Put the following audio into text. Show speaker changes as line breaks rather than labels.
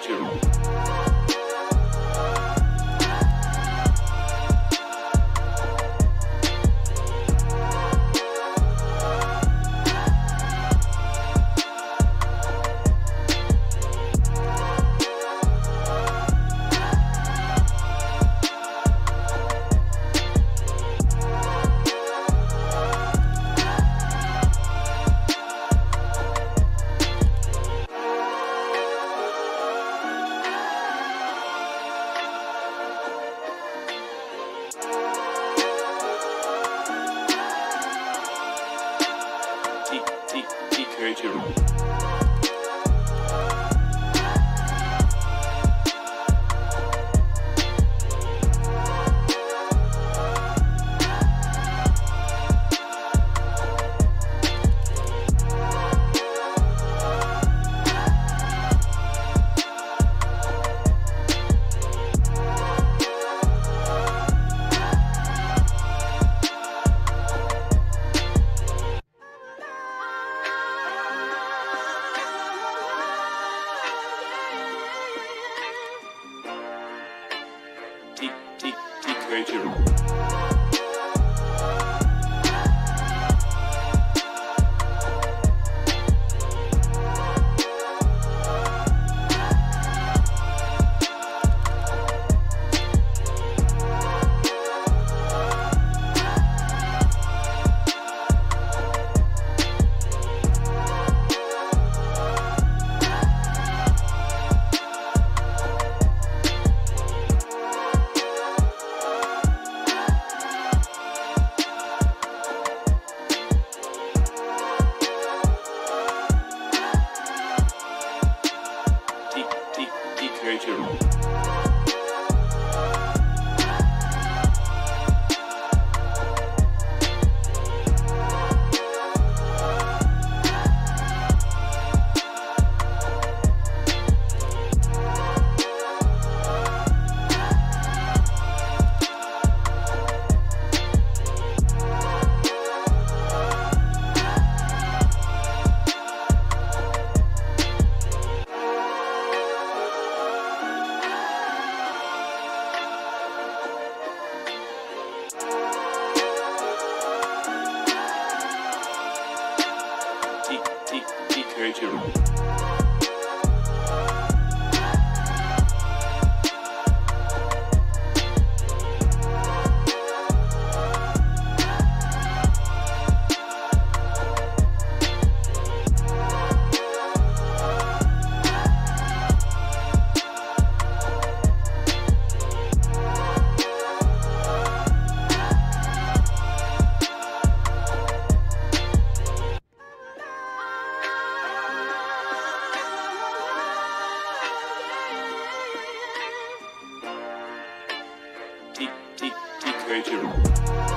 K2. K2. Thank you. Stay tuned. K2. Patreon.